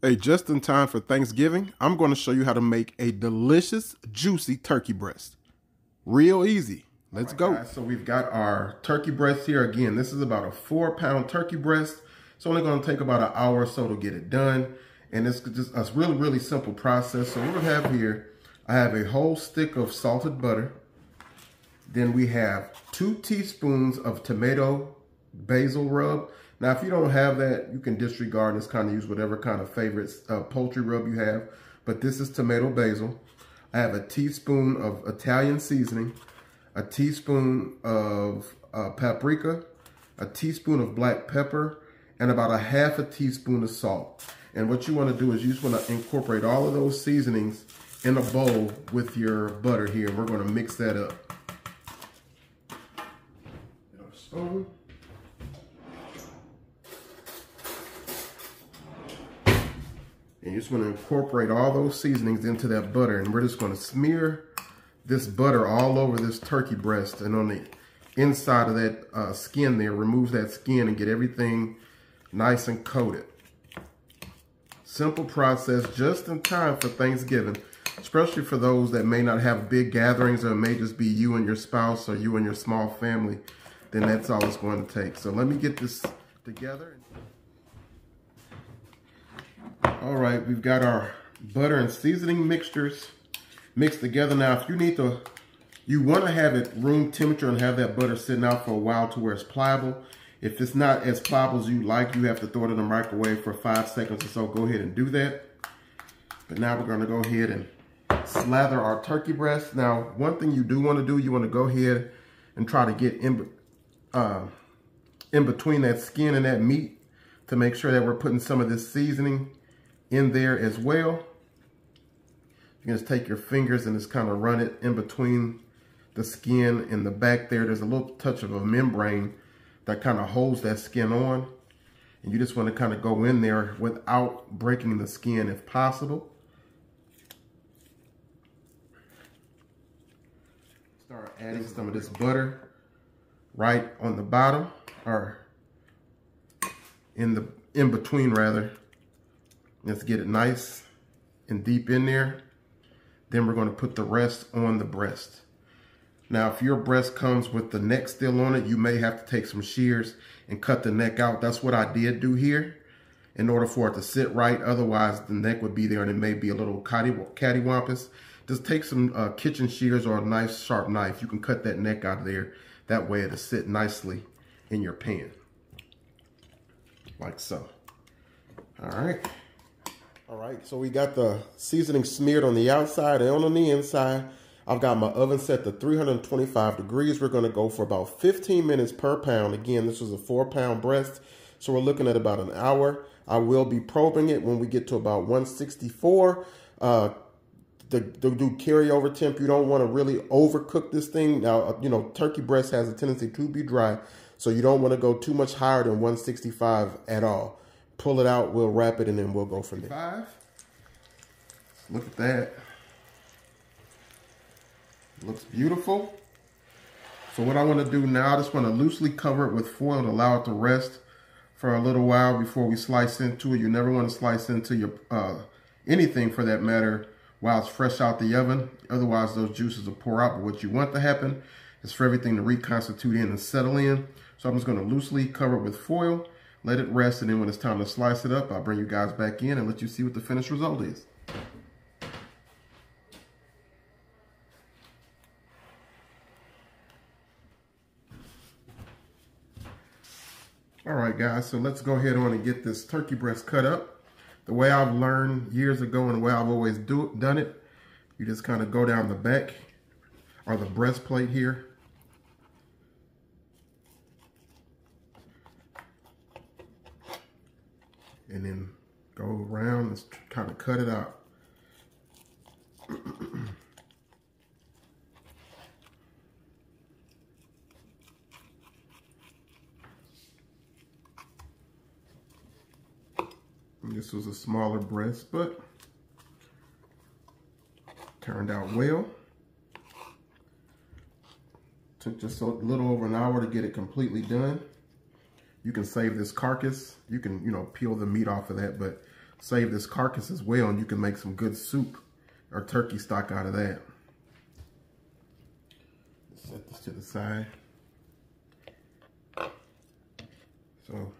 Hey, just in time for Thanksgiving, I'm going to show you how to make a delicious, juicy turkey breast. Real easy. Let's right, go. Guys, so we've got our turkey breast here. Again, this is about a four pound turkey breast. It's only going to take about an hour or so to get it done. And it's just a really, really simple process. So what we have here, I have a whole stick of salted butter. Then we have two teaspoons of tomato basil rub. Now, if you don't have that, you can disregard and just kind of use whatever kind of favorite uh, poultry rub you have. But this is tomato basil. I have a teaspoon of Italian seasoning, a teaspoon of uh, paprika, a teaspoon of black pepper, and about a half a teaspoon of salt. And what you want to do is you just want to incorporate all of those seasonings in a bowl with your butter here. We're going to mix that up. And you just to incorporate all those seasonings into that butter. And we're just going to smear this butter all over this turkey breast and on the inside of that uh, skin there, remove that skin and get everything nice and coated. Simple process, just in time for Thanksgiving, especially for those that may not have big gatherings or it may just be you and your spouse or you and your small family, then that's all it's going to take. So let me get this together. All right, we've got our butter and seasoning mixtures mixed together. Now, if you need to, you want to have it room temperature and have that butter sitting out for a while to where it's pliable. If it's not as pliable as you like, you have to throw it in the microwave for five seconds or so. Go ahead and do that. But now we're going to go ahead and slather our turkey breast. Now, one thing you do want to do, you want to go ahead and try to get in, uh, in between that skin and that meat to make sure that we're putting some of this seasoning in there as well. You can just take your fingers and just kind of run it in between the skin and the back there. There's a little touch of a membrane that kind of holds that skin on. And you just want to kind of go in there without breaking the skin if possible. Start adding some of this butter right on the bottom or in the in between rather Let's get it nice and deep in there. Then we're going to put the rest on the breast. Now, if your breast comes with the neck still on it, you may have to take some shears and cut the neck out. That's what I did do here in order for it to sit right. Otherwise, the neck would be there and it may be a little cattywampus. Just take some uh, kitchen shears or a nice sharp knife. You can cut that neck out of there. That way it'll sit nicely in your pan. Like so. All right. All right, so we got the seasoning smeared on the outside and on the inside. I've got my oven set to 325 degrees. We're gonna go for about 15 minutes per pound. Again, this was a four pound breast, so we're looking at about an hour. I will be probing it when we get to about 164. Uh, the, do carryover temp. You don't want to really overcook this thing. Now, uh, you know, turkey breast has a tendency to be dry, so you don't want to go too much higher than 165 at all pull it out, we'll wrap it, and then we'll go from there. Five. Look at that. Looks beautiful. So what I want to do now, I just want to loosely cover it with foil to allow it to rest for a little while before we slice into it. You never want to slice into your uh, anything for that matter while it's fresh out the oven. Otherwise, those juices will pour out. But what you want to happen is for everything to reconstitute in and settle in. So I'm just going to loosely cover it with foil let it rest, and then when it's time to slice it up, I'll bring you guys back in and let you see what the finished result is. All right, guys, so let's go ahead on and get this turkey breast cut up. The way I've learned years ago and the way I've always do, it, done it, you just kind of go down the back or the breastplate here and then go around and kind of cut it out. this was a smaller breast, but turned out well. Took just a little over an hour to get it completely done. You can save this carcass. You can, you know, peel the meat off of that, but save this carcass as well, and you can make some good soup or turkey stock out of that. Set this to the side. So,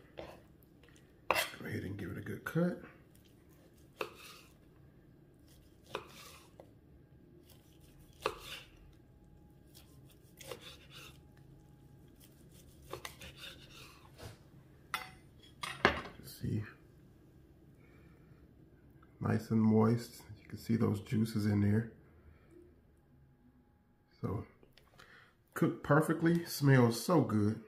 go ahead and give it a good cut. see nice and moist. You can see those juices in there. So cooked perfectly. Smells so good.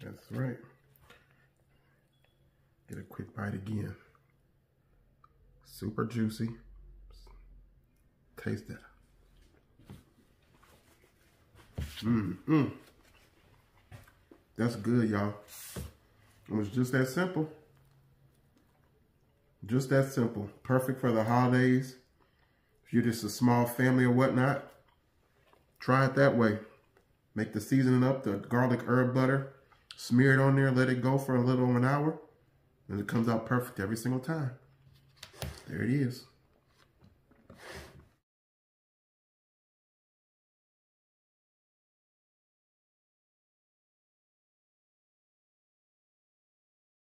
That's right. Bite again. Super juicy. Taste that. Mmm, mmm. That's good, y'all. It was just that simple. Just that simple. Perfect for the holidays. If you're just a small family or whatnot, try it that way. Make the seasoning up, the garlic herb butter, smear it on there, let it go for a little over an hour, and it comes out perfect every single time. There it is.